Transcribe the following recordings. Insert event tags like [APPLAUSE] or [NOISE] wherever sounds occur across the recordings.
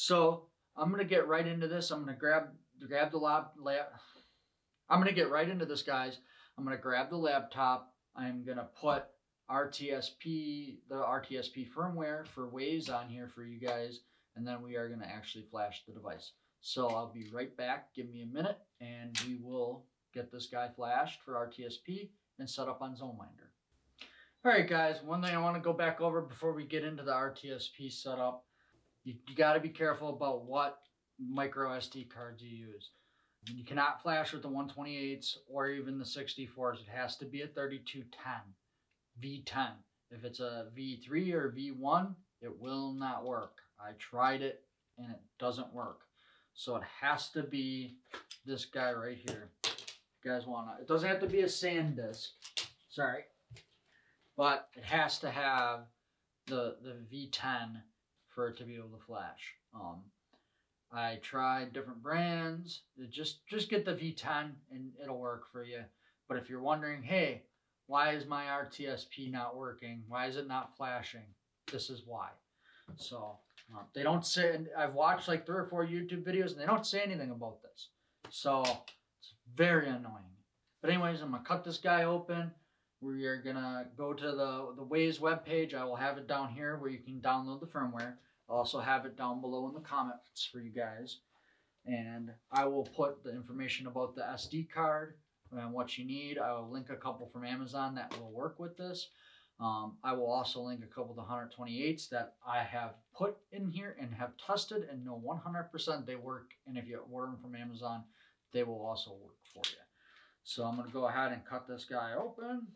So I'm gonna get right into this. I'm gonna grab grab the lab, I'm gonna get right into this, guys. I'm gonna grab the laptop. I'm gonna put RTSP, the RTSP firmware for Wyze on here for you guys, and then we are gonna actually flash the device. So I'll be right back. Give me a minute, and we will get this guy flashed for RTSP and set up on ZoneMinder. All right, guys, one thing I want to go back over before we get into the RTSP setup, you, you got to be careful about what micro SD cards you use. You cannot flash with the 128s or even the 64s. It has to be a 3210, V10. If it's a V3 or V1, it will not work. I tried it and it doesn't work. So it has to be this guy right here. You guys want to, it doesn't have to be a SanDisk. Sorry but it has to have the the V10 for it to be able to flash. Um, I tried different brands. Just just get the V10 and it'll work for you. But if you're wondering, hey, why is my RTSP not working? Why is it not flashing? This is why. So um, they don't say. And I've watched like three or four YouTube videos and they don't say anything about this. So it's very annoying. But anyways, I'm gonna cut this guy open. We are gonna go to the, the Wyze webpage. I will have it down here where you can download the firmware. Also have it down below in the comments for you guys. And I will put the information about the SD card and what you need. I will link a couple from Amazon that will work with this. Um, I will also link a couple of the 128s that I have put in here and have tested and know 100% they work. And if you order them from Amazon, they will also work for you. So I'm going to go ahead and cut this guy open.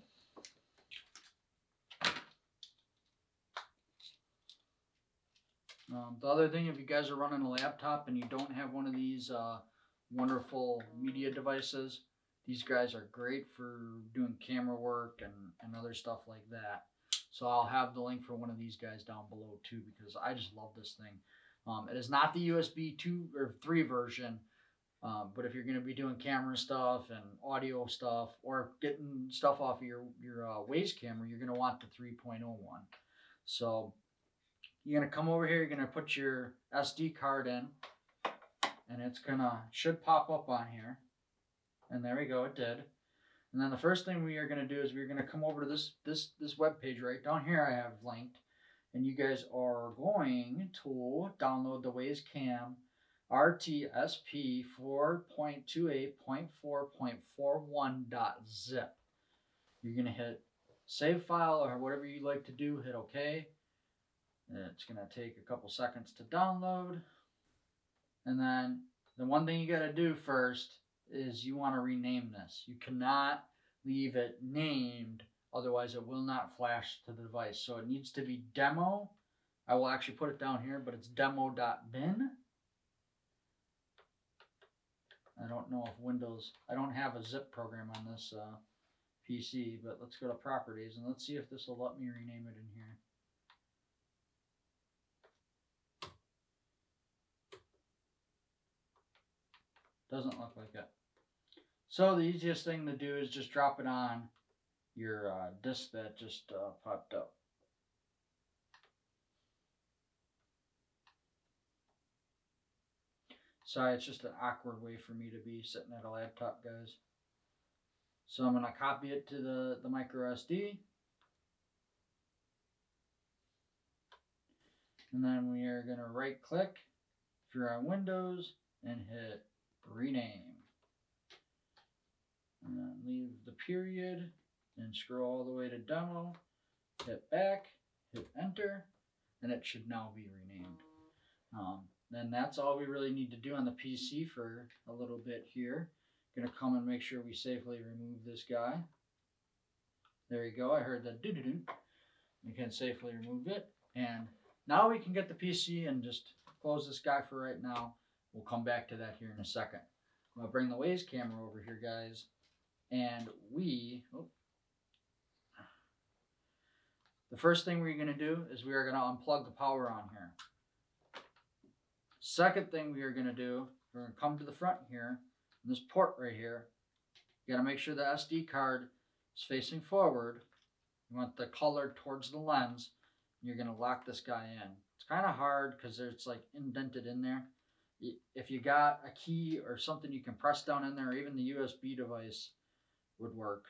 Um, the other thing, if you guys are running a laptop and you don't have one of these uh, wonderful media devices, these guys are great for doing camera work and, and other stuff like that. So I'll have the link for one of these guys down below too because I just love this thing. Um, it is not the USB 2 or 3 version, um, but if you're going to be doing camera stuff and audio stuff or getting stuff off of your, your uh, Wyze camera, you're going to want the 3.01. So you're gonna come over here, you're gonna put your SD card in, and it's gonna, should pop up on here. And there we go, it did. And then the first thing we are gonna do is we're gonna come over to this, this, this web page right down here I have linked. And you guys are going to download the Wyze Cam RTSP 4.28.4.41.zip. You're going to hit save file or whatever you like to do, hit OK. It's going to take a couple seconds to download. And then the one thing you got to do first is you want to rename this. You cannot leave it named, otherwise it will not flash to the device. So it needs to be demo. I will actually put it down here, but it's demo.bin. I don't know if Windows, I don't have a zip program on this uh, PC, but let's go to properties and let's see if this will let me rename it in here. Doesn't look like it. So the easiest thing to do is just drop it on your uh, disk that just uh, popped up. Sorry, it's just an awkward way for me to be sitting at a laptop, guys. So I'm going to copy it to the, the micro SD. And then we are going to right click you're on Windows and hit rename. And then leave the period and scroll all the way to demo, hit back, hit enter, and it should now be renamed. Um, then that's all we really need to do on the PC for a little bit here. Gonna come and make sure we safely remove this guy. There you go, I heard that doo-doo-doo. We can safely remove it. And now we can get the PC and just close this guy for right now. We'll come back to that here in a second. I'm to bring the Wyze camera over here, guys. And we, oh, the first thing we're to do is we are to unplug the power on here. Second thing we are to do, we're to come to the front here, this port right here. You got to make sure the SD card is facing forward. You want the color towards the lens. You're to lock this guy in. It's kind of hard because it's like indented in there. If you got a key or something you can press down in there, even the USB device would work.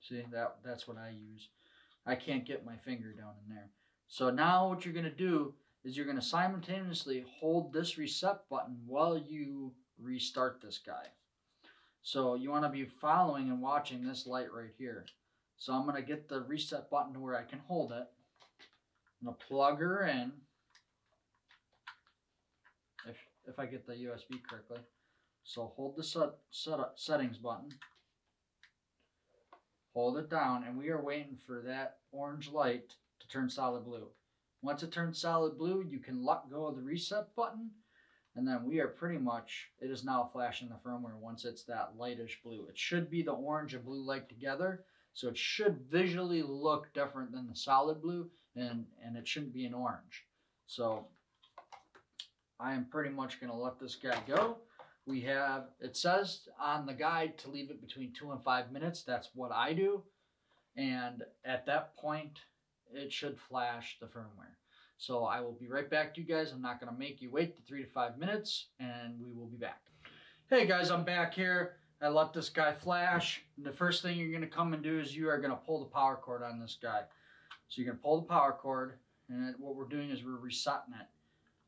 See that that's what I use. I can't get my finger down in there. So now what you're gonna do is you're gonna simultaneously hold this reset button while you restart this guy. So you want to be following and watching this light right here. So I'm gonna get the reset button to where I can hold it. I'm gonna plug her in. If I get the USB correctly. So hold the set, set settings button. Hold it down, and we are waiting for that orange light to turn solid blue. Once it turns solid blue, you can let go of the reset button, and then we are pretty much, it is now flashing the firmware once it's that lightish blue. It should be the orange and blue light together, so it should visually look different than the solid blue, and, and it shouldn't be an orange. So I am pretty much going to let this guy go. We have, it says on the guide to leave it between two and five minutes. That's what I do. And at that point, it should flash the firmware. So I will be right back to you guys. I'm not going to make you wait the three to five minutes, and we will be back. Hey guys, I'm back here. I let this guy flash. And the first thing you're going to come and do is you are going to pull the power cord on this guy. So you're going to pull the power cord, and what we're doing is we're resetting it.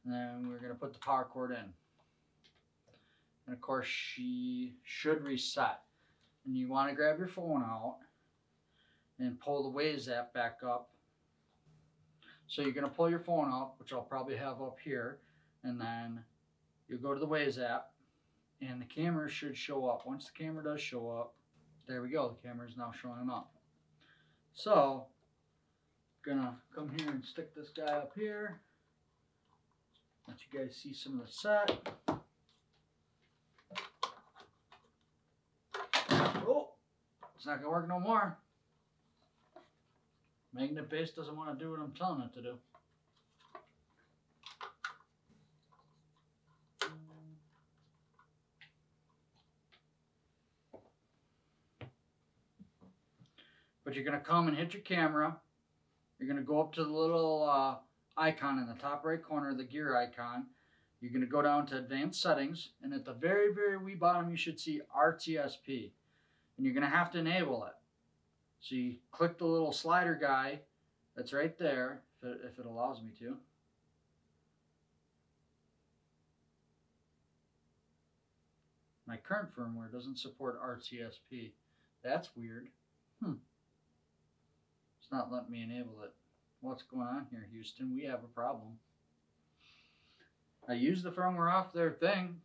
And then we're going to put the power cord in. And of course, she should reset. And you want to grab your phone out and pull the Wyze app back up. So you're going to pull your phone up, which I'll probably have up here, and then you'll go to the Wyze app, and the camera should show up. Once the camera does show up, there we go. The camera is now showing up. So, gonna come here and stick this guy up here. Let you guys see some of the set. Oh, it's not gonna work no more. Magnet base doesn't want to do what I'm telling it to do. But you're gonna come and hit your camera. You're gonna go up to the little uh, icon in the top right corner, the gear icon. You're going to go down to advanced settings, and at the very, very wee bottom, you should see RTSP. And you're going to have to enable it. So you click the little slider guy that's right there, if it, if it allows me to. My current firmware doesn't support RTSP. That's weird. Hmm. It's not letting me enable it. What's going on here, Houston? We have a problem. I used the firmware off their thing.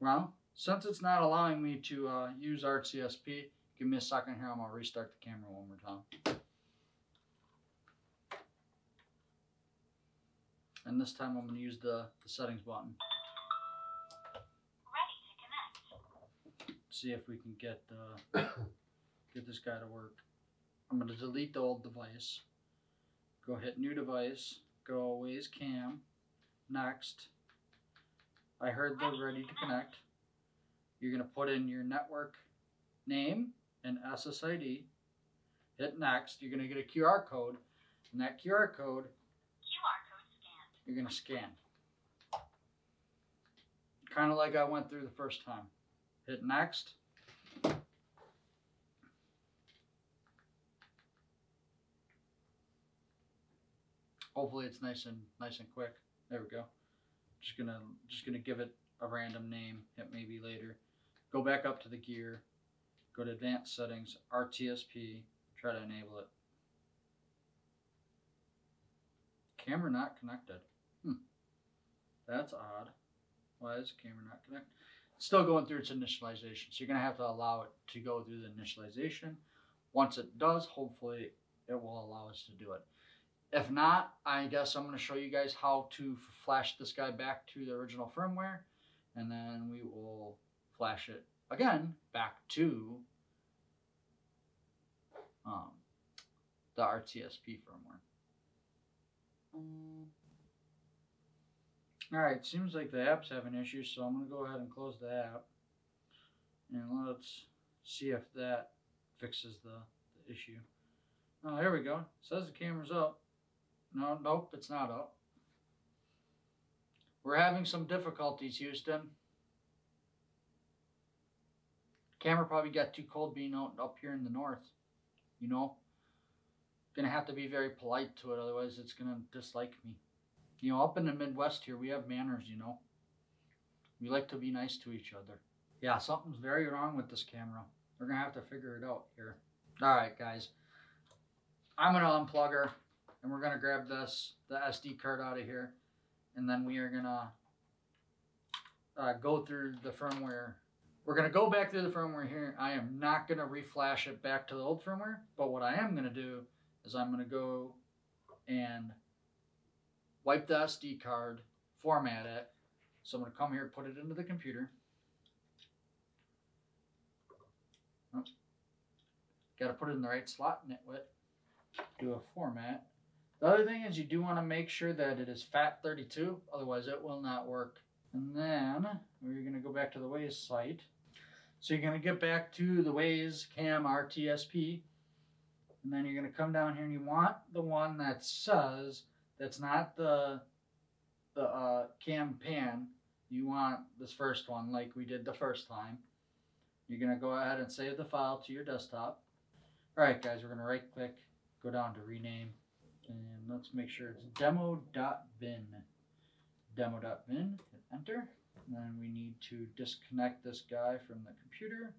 Well, since it's not allowing me to uh, use RTSP, give me a second here. I'm going to restart the camera one more time. And this time I'm going to use the, the settings button. Ready to connect. See if we can get uh, [COUGHS] get this guy to work. I'm going to delete the old device. Go hit new device. Go Wyze cam. Next. I heard they're ready to connect. You're going to put in your network name and SSID. Hit next. You're going to get a QR code. And that QR code, QR code scanned. you're going to scan. Kind of like I went through the first time. Hit next. Hopefully it's nice and nice and quick. There we go. Just gonna just gonna give it a random name. Hit maybe later. Go back up to the gear. Go to advanced settings, RTSP. Try to enable it. Camera not connected. Hmm. That's odd. Why is camera not connected? Still going through its initialization, so you're gonna have to allow it to go through the initialization. Once it does, hopefully it will allow us to do it. If not, I guess I'm going to show you guys how to flash this guy back to the original firmware, and then we will flash it again back to um, the RTSP firmware. Alright, seems like the app's having issues, so I'm going to go ahead and close the app. And let's see if that fixes the, the issue. Oh, here we go. It says the camera's up. No, nope, it's not up. We're having some difficulties, Houston. Camera probably got too cold being out up here in the north. You know? Gonna have to be very polite to it, otherwise it's gonna dislike me. You know, up in the Midwest here, we have manners, you know. We like to be nice to each other. Yeah, something's very wrong with this camera. We're gonna have to figure it out here. Alright, guys. I'm gonna unplug her and we're gonna grab this, the SD card out of here, and then we are gonna uh, go through the firmware. We're gonna go back through the firmware here. I am not gonna reflash it back to the old firmware, but what I am gonna do is I'm gonna go and wipe the SD card, format it. So I'm gonna come here, put it into the computer. Got to put it in the right slot, nitwit. Do a format. The other thing is you do want to make sure that it is FAT32, otherwise it will not work. And then we're going to go back to the Wyze site. So you're going to get back to the Wyze Cam RTSP. And then you're going to come down here and you want the one that says, that's not the, the uh, Cam Pan. You want this first one like we did the first time. You're going to go ahead and save the file to your desktop. Alright guys, we're going to right click, go down to rename. And let's make sure it's demo.bin. Demo.bin, hit enter. And then we need to disconnect this guy from the computer.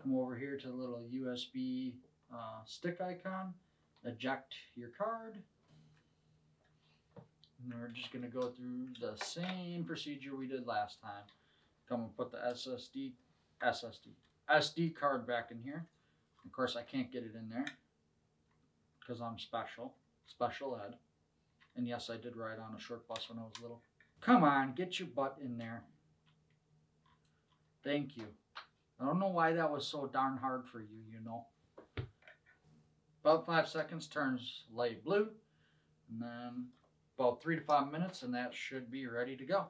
Come over here to the little USB uh, stick icon. Eject your card. And we're just going to go through the same procedure we did last time. Come and put the SSD, SSD, SD card back in here. Of course, I can't get it in there because I'm special special ed. And yes, I did ride on a short bus when I was little. Come on, get your butt in there. Thank you. I don't know why that was so darn hard for you, you know. About five seconds turns light blue. And then about three to five minutes and that should be ready to go.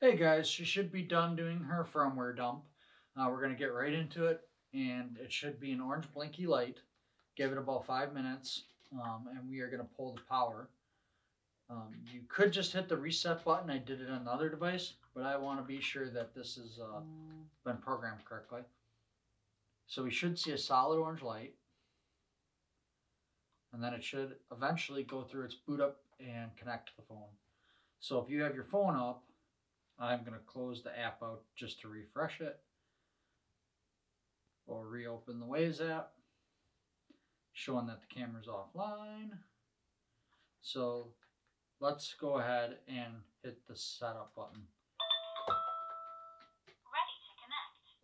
Hey guys, she should be done doing her firmware dump. Uh, we're going to get right into it and it should be an orange blinky light. Give it about five minutes um, and we are going to pull the power. Um, you could just hit the reset button. I did it on another device, but I want to be sure that this has uh, been programmed correctly. So we should see a solid orange light. And then it should eventually go through its boot up and connect to the phone. So if you have your phone up, I'm going to close the app out just to refresh it. Or reopen the Wyze app showing that the camera's offline. So let's go ahead and hit the setup button. Ready to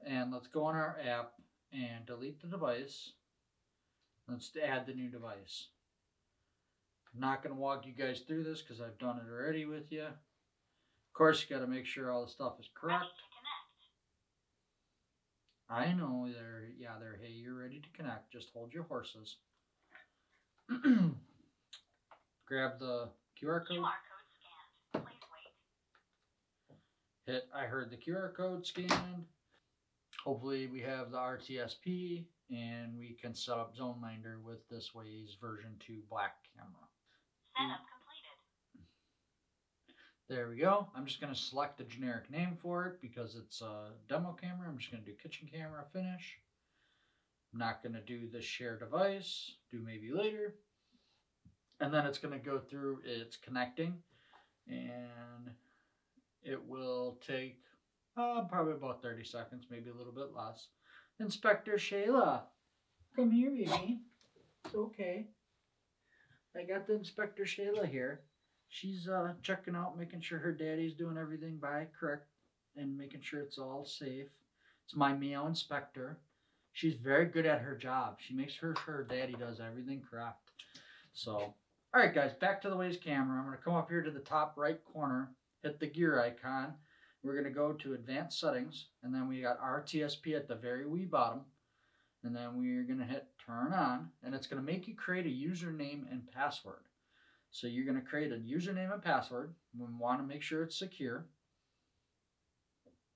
connect. And let's go on our app and delete the device. Let's add the new device. I'm not going to walk you guys through this because I've done it already with you. Of course, you got to make sure all the stuff is correct. Ready to connect. I know they're yeah they're hey you're ready to connect. Just hold your horses. [CLEARS THROAT] Grab the QR code. QR code scanned. Please wait. Hit I heard the QR code scanned. Hopefully we have the RTSP and we can set up ZoneMinder with this Wyze version 2 black camera. Setup completed. There we go. I'm just going to select a generic name for it because it's a demo camera. I'm just going to do kitchen camera finish. I'm not going to do the share device, do maybe later. And then it's going to go through its connecting and it will take uh, probably about 30 seconds, maybe a little bit less. Inspector Shayla, come here, baby. It's okay. I got the Inspector Shayla here. She's uh, checking out, making sure her daddy's doing everything by correct and making sure it's all safe. It's my meow inspector. She's very good at her job. She makes sure her daddy does everything correct. So, all right, guys, back to the Wyze camera. I'm going to come up here to the top right corner, hit the gear icon. We're going to go to advanced settings, and then we got RTSP at the very wee bottom. And then we're going to hit turn on, and it's going to make you create a username and password. So you're going to create a username and password. We want to make sure it's secure.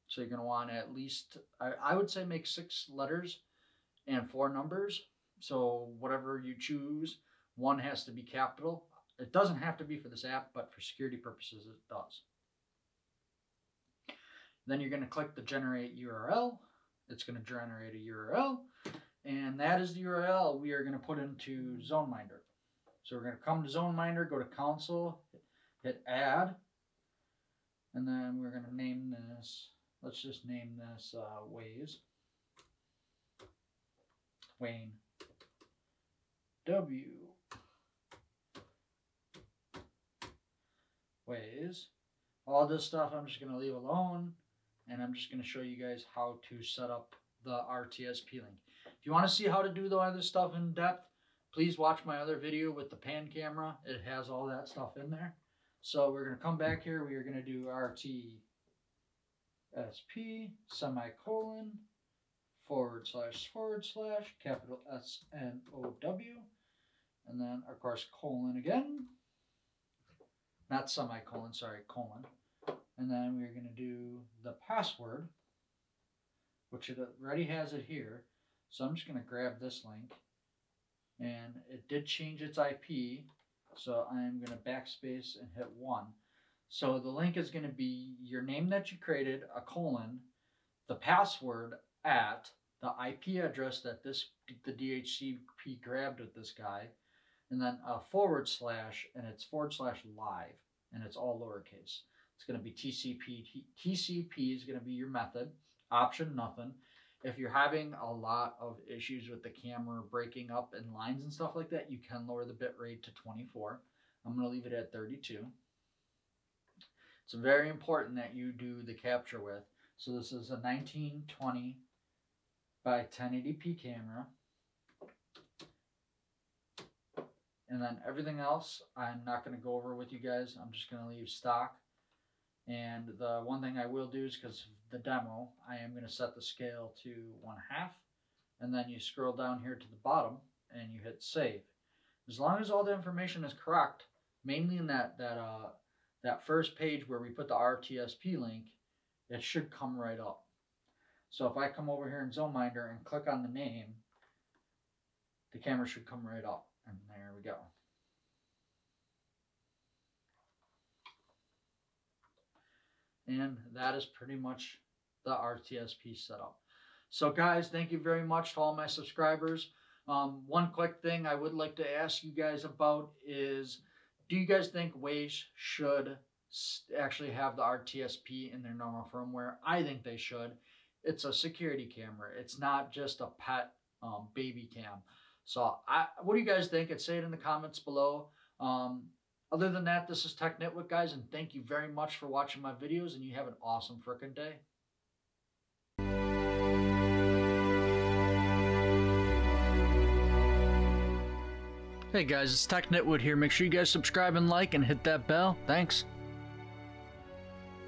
So you're going to want to at least, I, I would say make six letters and four numbers. So whatever you choose, one has to be capital. It doesn't have to be for this app, but for security purposes, it does. Then you're going to click the generate URL. It's going to generate a URL. And that is the URL we are going to put into ZoneMinder. So we're going to come to zone ZoneMinder, go to console, hit add, and then we're going to name this, let's just name this uh, Wyze. Wayne. W. Ways. All this stuff I'm just going to leave alone and I'm just going to show you guys how to set up the RTSP link. If you want to see how to do the other stuff in depth, please watch my other video with the pan camera. It has all that stuff in there. So we're going to come back here. We are going to do RTSP semicolon forward slash forward slash capital S N O W and then of course colon again not semicolon sorry colon and then we're going to do the password which it already has it here so I'm just going to grab this link and it did change its IP so I'm going to backspace and hit 1 so the link is going to be your name that you created a colon the password at the IP address that this the DHCP grabbed with this guy and then a forward slash and it's forward slash live and it's all lowercase it's going to be TCP. TCP is going to be your method. Option nothing. If you're having a lot of issues with the camera breaking up in lines and stuff like that, you can lower the bit rate to 24. I'm going to leave it at 32. It's very important that you do the capture with. So this is a 1920 by 1080p camera. And then everything else, I'm not going to go over with you guys. I'm just going to leave stock. And the one thing I will do is because the demo, I am going to set the scale to one half. And then you scroll down here to the bottom and you hit save. As long as all the information is correct, mainly in that, that, uh, that first page where we put the RTSP link, it should come right up. So if I come over here in ZoneMinder and click on the name, the camera should come right up. And there we go. And that is pretty much the RTSP setup. So guys, thank you very much to all my subscribers. Um, one quick thing I would like to ask you guys about is, do you guys think Wyze should actually have the RTSP in their normal firmware? I think they should. It's a security camera. It's not just a pet um, baby cam. So I, what do you guys think? And say it in the comments below. Um, other than that, this is Tech Nitwit, guys, and thank you very much for watching my videos, and you have an awesome frickin' day. Hey guys, it's Tech Nitwit here. Make sure you guys subscribe and like and hit that bell. Thanks.